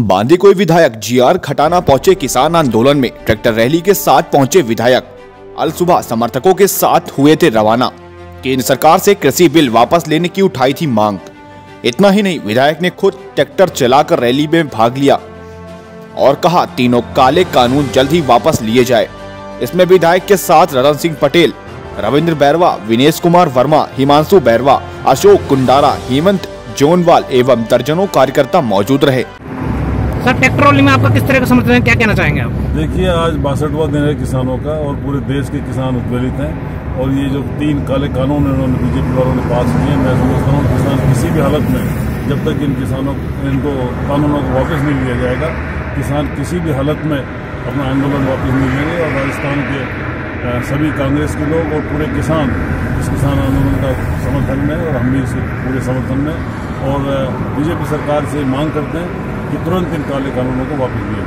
बांदीकुई विधायक, जीआर खटाना पहुँचे किसान आंदोलन में। ट्रैक्टर रैली के साथ पहुँचे विधायक। अल सुबह समर्थकों के साथ हुए थे रवाना। केंद्र सरकार से कृषि बिल वापस लेने की उठाई थी मांग। इतना ही नहीं, विधायक ने खुद ट्रैक्टर चलाकर रैली में भाग लिया और कहा, तीनों काले कानून जल्द ही वापस लिए जाए। इसमें विधायक के साथ रतन सिंह पटेल, रविंद्र बैरवा, विनेश कुमार वर्मा, हिमांशु बैरवा, अशोक कुंडारा, हेमंत जोनवाल एवं दर्जनों कार्यकर्ता मौजूद रहे। सर ट्रैक्टर रैली में आपका किस तरह का समर्थन है? क्या कहना चाहेंगे आप? देखिए, आज बासठवा दिन है किसानों का और पूरे देश के किसान उत्पीड़ित हैं और ये जो तीन काले कानून इन्होंने बीजेपी वालों ने पास किए मैं समझता हूँ किसान किसी भी हालत में, जब तक इन किसानों, इनको कानूनों को वापस नहीं लिया जाएगा, किसान किसी भी हालत में अपना आंदोलन वापस नहीं लेंगे और राजस्थान के सभी कांग्रेस के लोग और पूरे किसान इस किसान आंदोलन का समर्थन में और हम भी इसके पूरे समर्थन में और बीजेपी सरकार से मांग करते हैं कि तुरंत इन काले कानूनों को वापस लिया